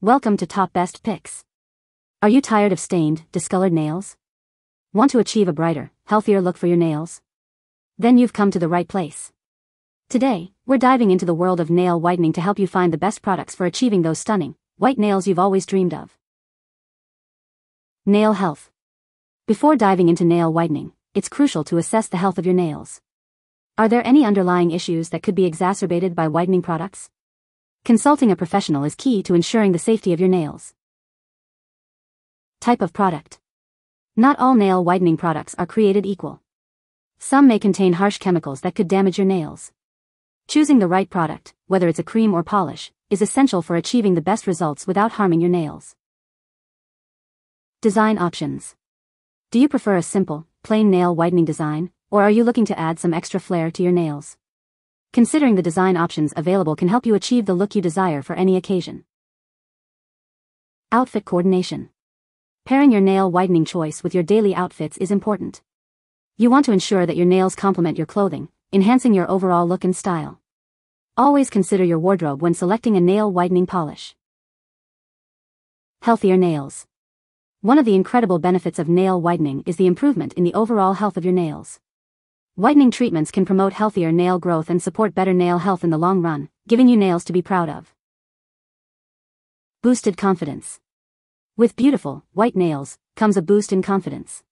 Welcome to Top Best Picks. Are you tired of stained, discolored nails? Want to achieve a brighter, healthier look for your nails? Then you've come to the right place. Today, we're diving into the world of nail whitening to help you find the best products for achieving those stunning, white nails you've always dreamed of. Nail health. Before diving into nail whitening, it's crucial to assess the health of your nails. Are there any underlying issues that could be exacerbated by whitening products? Consulting a professional is key to ensuring the safety of your nails. Type of product. Not all nail whitening products are created equal. Some may contain harsh chemicals that could damage your nails. Choosing the right product, whether it's a cream or polish, is essential for achieving the best results without harming your nails. Design options. Do you prefer a simple, plain nail whitening design, or are you looking to add some extra flair to your nails? Considering the design options available can help you achieve the look you desire for any occasion. Outfit coordination. Pairing your nail widening choice with your daily outfits is important. You want to ensure that your nails complement your clothing, enhancing your overall look and style. Always consider your wardrobe when selecting a nail whitening polish. Healthier nails. One of the incredible benefits of nail whitening is the improvement in the overall health of your nails. Whitening treatments can promote healthier nail growth and support better nail health in the long run, giving you nails to be proud of. Boosted confidence. With beautiful, white nails, comes a boost in confidence.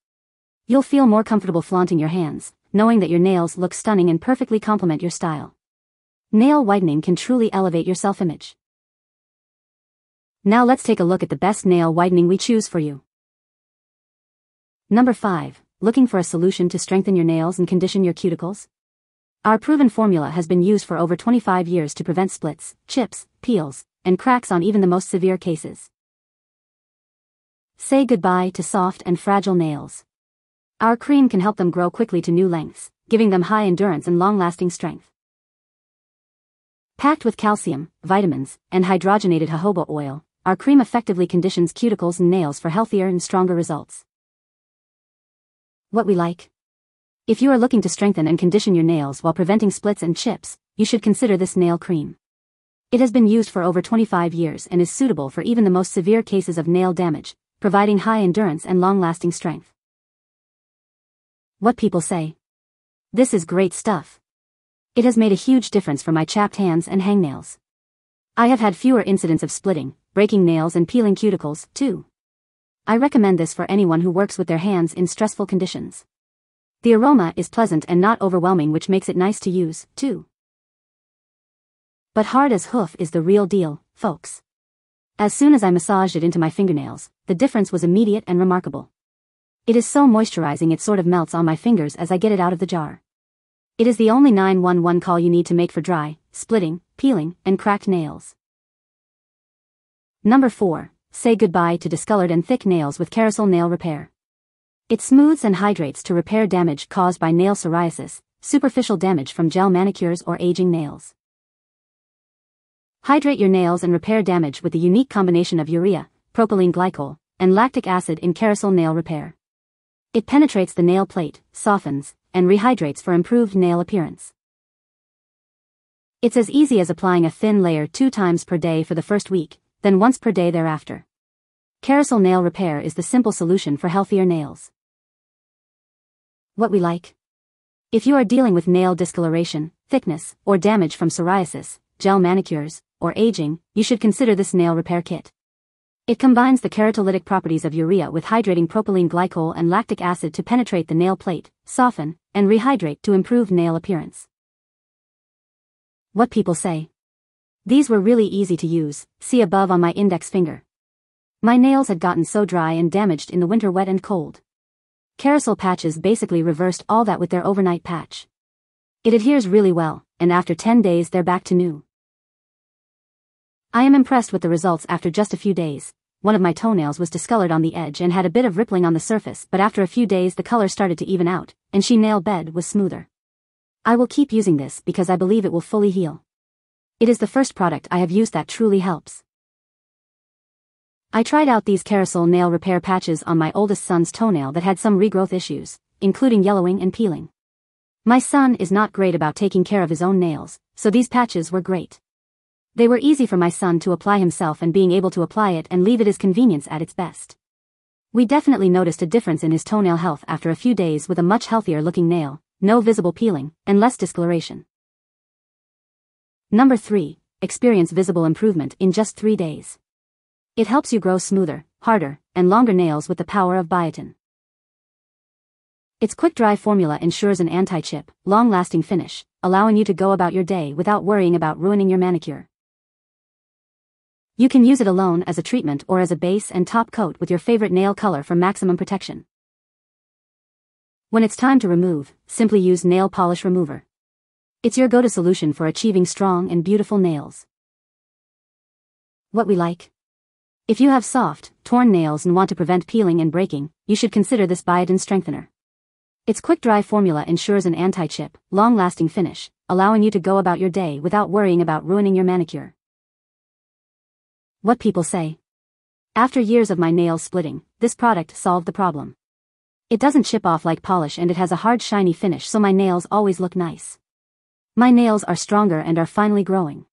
You'll feel more comfortable flaunting your hands, knowing that your nails look stunning and perfectly complement your style. Nail whitening can truly elevate your self-image. Now let's take a look at the best nail whitening we choose for you. Number 5. Looking for a solution to strengthen your nails and condition your cuticles? Our proven formula has been used for over 25 years to prevent splits, chips, peels, and cracks on even the most severe cases. Say goodbye to soft and fragile nails. Our cream can help them grow quickly to new lengths, giving them high endurance and long-lasting strength. Packed with calcium, vitamins, and hydrogenated jojoba oil, our cream effectively conditions cuticles and nails for healthier and stronger results. What we like. If you are looking to strengthen and condition your nails while preventing splits and chips, you should consider this nail cream. It has been used for over 25 years and is suitable for even the most severe cases of nail damage, providing high endurance and long-lasting strength. What people say. This is great stuff. It has made a huge difference for my chapped hands and hangnails. I have had fewer incidents of splitting, breaking nails and peeling cuticles, too. I recommend this for anyone who works with their hands in stressful conditions. The aroma is pleasant and not overwhelming which makes it nice to use, too. But hard as hoof is the real deal, folks. As soon as I massaged it into my fingernails, the difference was immediate and remarkable. It is so moisturizing it sort of melts on my fingers as I get it out of the jar. It is the only 911 call you need to make for dry, splitting, peeling, and cracked nails. Number 4. Say goodbye to discolored and thick nails with Kerasal Nail Repair. It smooths and hydrates to repair damage caused by nail psoriasis, superficial damage from gel manicures or aging nails. Hydrate your nails and repair damage with the unique combination of urea, propylene glycol, and lactic acid in Kerasal Nail Repair. It penetrates the nail plate, softens, and rehydrates for improved nail appearance. It's as easy as applying a thin layer two times per day for the first week, then once per day thereafter. Kerasal Nail Repair is the simple solution for healthier nails. What we like. If you are dealing with nail discoloration, thickness, or damage from psoriasis, gel manicures, or aging, you should consider this nail repair kit. It combines the keratolytic properties of urea with hydrating propylene glycol and lactic acid to penetrate the nail plate, soften, and rehydrate to improve nail appearance. What people say. These were really easy to use, see above on my index finger. My nails had gotten so dry and damaged in the winter wet and cold. Kerasal patches basically reversed all that with their overnight patch. It adheres really well, and after 10 days they're back to new. I am impressed with the results after just a few days. One of my toenails was discolored on the edge and had a bit of rippling on the surface but after a few days the color started to even out, and she nail bed was smoother. I will keep using this because I believe it will fully heal. It is the first product I have used that truly helps. I tried out these Kerasal nail repair patches on my oldest son's toenail that had some regrowth issues, including yellowing and peeling. My son is not great about taking care of his own nails, so these patches were great. They were easy for my son to apply himself and being able to apply it and leave it his convenience at its best. We definitely noticed a difference in his toenail health after a few days with a much healthier looking nail, no visible peeling, and less discoloration. Number 3. Experience visible improvement in just 3 days. It helps you grow smoother, harder, and longer nails with the power of biotin. Its quick-dry formula ensures an anti-chip, long-lasting finish, allowing you to go about your day without worrying about ruining your manicure. You can use it alone as a treatment or as a base and top coat with your favorite nail color for maximum protection. When it's time to remove, simply use nail polish remover. It's your go-to solution for achieving strong and beautiful nails. What we like. If you have soft, torn nails and want to prevent peeling and breaking, you should consider this biotin strengthener. Its quick-dry formula ensures an anti-chip, long-lasting finish, allowing you to go about your day without worrying about ruining your manicure. What people say. After years of my nails splitting, this product solved the problem. It doesn't chip off like polish and it has a hard shiny finish so my nails always look nice. My nails are stronger and are finally growing.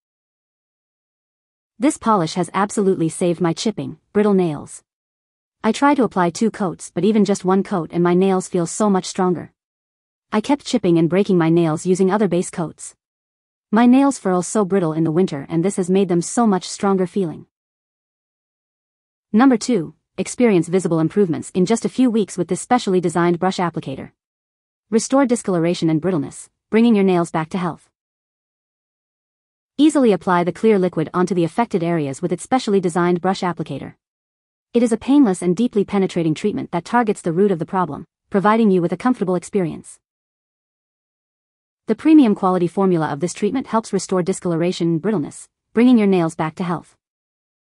This polish has absolutely saved my chipping, brittle nails. I try to apply two coats but even just one coat and my nails feel so much stronger. I kept chipping and breaking my nails using other base coats. My nails furl so brittle in the winter and this has made them so much stronger feeling. Number 2. Experience visible improvements in just a few weeks with this specially designed brush applicator. Restore discoloration and brittleness, bringing your nails back to health. Easily apply the clear liquid onto the affected areas with its specially designed brush applicator. It is a painless and deeply penetrating treatment that targets the root of the problem, providing you with a comfortable experience. The premium quality formula of this treatment helps restore discoloration and brittleness, bringing your nails back to health.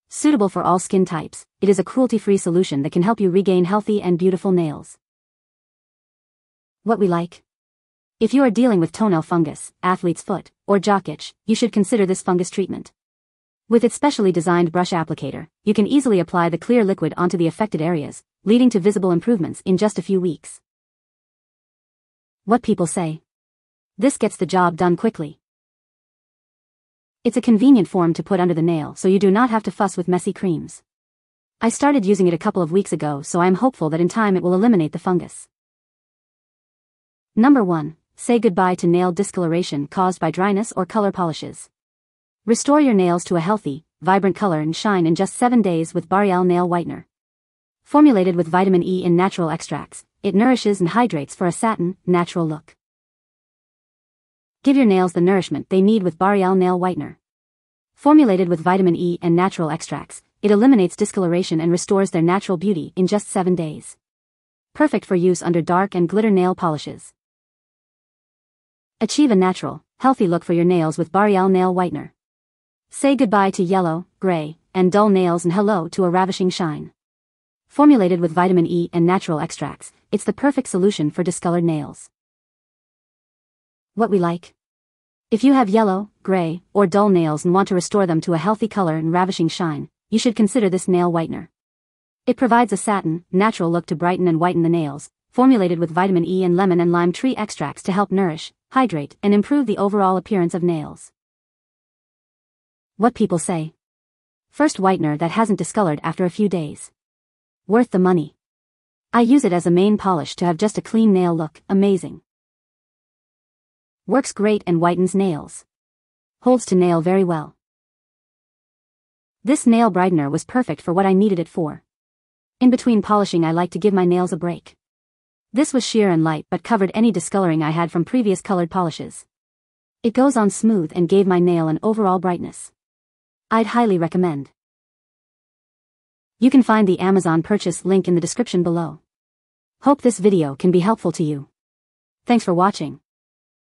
Suitable for all skin types, it is a cruelty-free solution that can help you regain healthy and beautiful nails. What we like. If you are dealing with toenail fungus, athlete's foot, or jock itch, you should consider this fungus treatment. With its specially designed brush applicator, you can easily apply the clear liquid onto the affected areas, leading to visible improvements in just a few weeks. What people say. This gets the job done quickly. It's a convenient form to put under the nail so you do not have to fuss with messy creams. I started using it a couple of weeks ago so I am hopeful that in time it will eliminate the fungus. Number 1. Say goodbye to nail discoloration caused by dryness or color polishes. Restore your nails to a healthy, vibrant color and shine in just 7 days with Barielle Nail Whitener. Formulated with vitamin E in natural extracts, it nourishes and hydrates for a satin, natural look. Give your nails the nourishment they need with Barielle Nail Whitener. Formulated with vitamin E and natural extracts, it eliminates discoloration and restores their natural beauty in just 7 days. Perfect for use under dark and glitter nail polishes. Achieve a natural, healthy look for your nails with Barielle Nail Whitener. Say goodbye to yellow, gray, and dull nails and hello to a ravishing shine. Formulated with vitamin E and natural extracts, it's the perfect solution for discolored nails. What we like. If you have yellow, gray, or dull nails and want to restore them to a healthy color and ravishing shine, you should consider this nail whitener. It provides a satin, natural look to brighten and whiten the nails, formulated with vitamin E and lemon and lime tree extracts to help nourish, hydrate, and improve the overall appearance of nails. What people say. First whitener that hasn't discolored after a few days. Worth the money. I use it as a main polish to have just a clean nail look, amazing. Works great and whitens nails. Holds to nail very well. This nail brightener was perfect for what I needed it for. In between polishing I like to give my nails a break. This was sheer and light but covered any discoloring I had from previous colored polishes. It goes on smooth and gave my nail an overall brightness. I'd highly recommend. You can find the Amazon purchase link in the description below. Hope this video can be helpful to you. Thanks for watching.